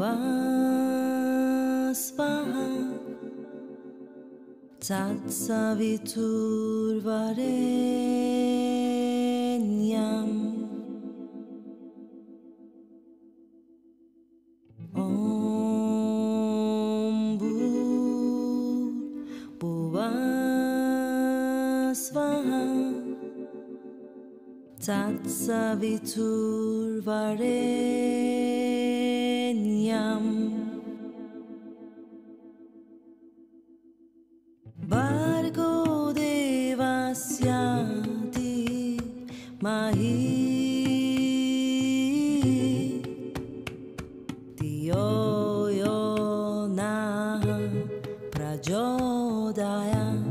Buvasvaha Tatsavitur Varenyam Om Bhur Bhuvasvaha Tatsavitur Mahi Diyo yo na Prajodayat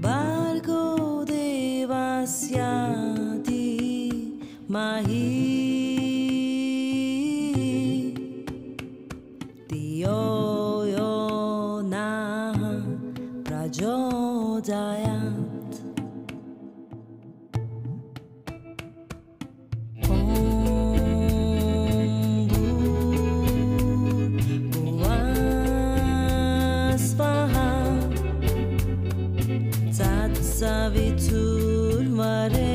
Bargo Devasyati Mahi Bhuvasvaha Tatsavitur Varenyam